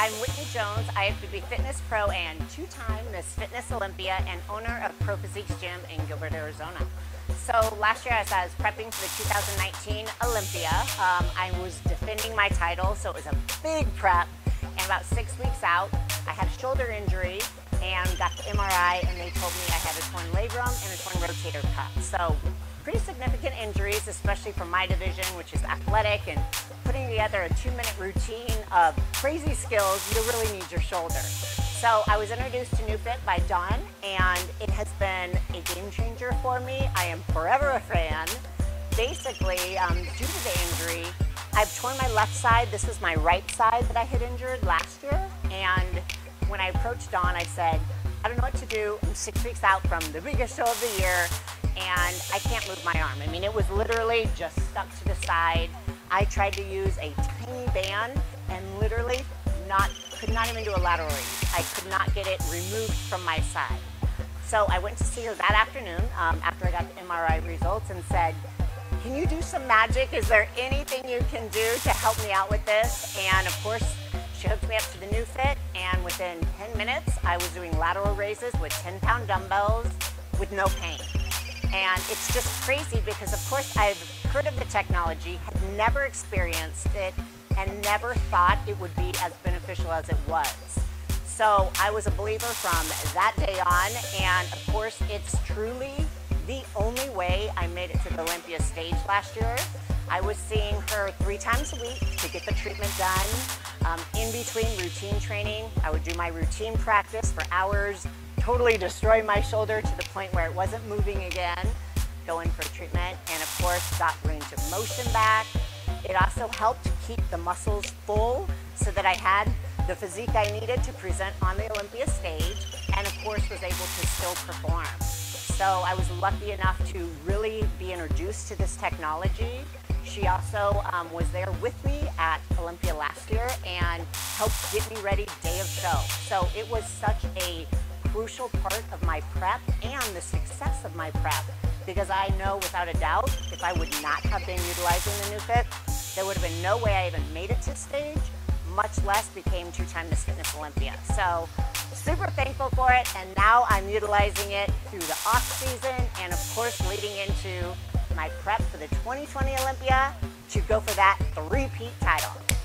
I'm Whitney Jones, IFBB Fitness Pro and two-time Miss Fitness Olympia and owner of Pro Physiques Gym in Gilbert, Arizona. So last year as I was prepping for the 2019 Olympia, um, I was defending my title, so it was a big prep. And about six weeks out, I had a shoulder injury and got the MRI and they told me I had a torn labrum and a torn rotator cuff. So pretty significant injuries, especially for my division, which is athletic and together a two minute routine of crazy skills, you really need your shoulder. So I was introduced to NeuFit by Dawn and it has been a game changer for me. I am forever a fan. Basically, um, due to the injury, I've torn my left side. This was my right side that I had injured last year. And when I approached Dawn, I said, I don't know what to do. I'm six weeks out from the biggest show of the year and I can't move my arm. I mean, it was literally just stuck to the side. I tried to use a tiny band and literally not, could not even do a lateral raise. I could not get it removed from my side. So I went to see her that afternoon um, after I got the MRI results and said, can you do some magic? Is there anything you can do to help me out with this? And of course, she hooked me up to the NeuFit and within 10 minutes, I was doing lateral raises with 10 pound dumbbells with no pain. And it's just crazy because of course I've heard of the technology, had never experienced it, and never thought it would be as beneficial as it was. So I was a believer from that day on, and of course it's truly the only way I made it to the Olympia stage last year. I was seeing her three times a week to get the treatment done. Um, in between routine training, I would do my routine practice for hours, totally destroy my shoulder to the point where it wasn't moving again, going for treatment, and of course got range of motion back. It also helped keep the muscles full so that I had the physique I needed to present on the Olympia stage, and of course was able to still perform. So I was lucky enough to really be introduced to this technology. She also um, was there with me at Olympia last year and helped get me ready day of show. So it was such a crucial part of my prep and the success of my prep because I know without a doubt if I would not have been utilizing the NeuFit, there would have been no way I even made it to stage, much less became two-time Miss Fitness Olympia. So super thankful for it and now I'm utilizing it through the off season and of course leading into my prep for the 2020 Olympia to go for that three-peat title.